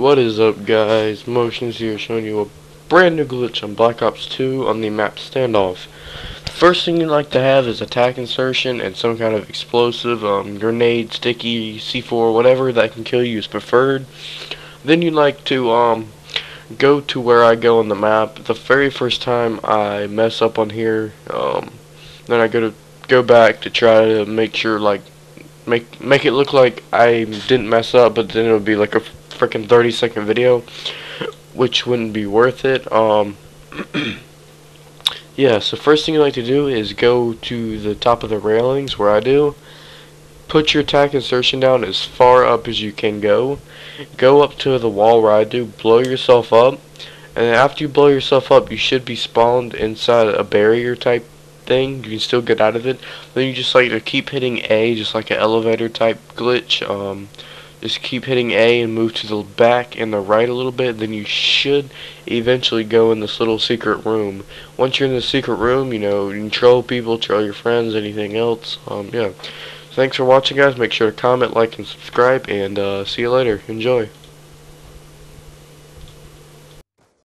What is up guys, Motions here showing you a brand new glitch on Black Ops 2 on the map Standoff. First thing you'd like to have is attack insertion and some kind of explosive, um, grenade, sticky, C4, whatever that can kill you is preferred. Then you'd like to um, go to where I go on the map. The very first time I mess up on here, um, then I go to go back to try to make sure like make make it look like I didn't mess up, but then it would be like a freaking 30 second video, which wouldn't be worth it. Um, yeah, so first thing you like to do is go to the top of the railings where I do. Put your attack insertion down as far up as you can go. Go up to the wall where I do, blow yourself up. And after you blow yourself up, you should be spawned inside a barrier type thing. You can still get out of it. Then you just like to keep hitting A, just like an elevator type glitch. Um, just keep hitting A and move to the back and the right a little bit, then you should eventually go in this little secret room. Once you're in the secret room, you know, you can troll people, troll your friends, anything else. Um, yeah. Thanks for watching, guys. Make sure to comment, like, and subscribe, and uh, see you later. Enjoy.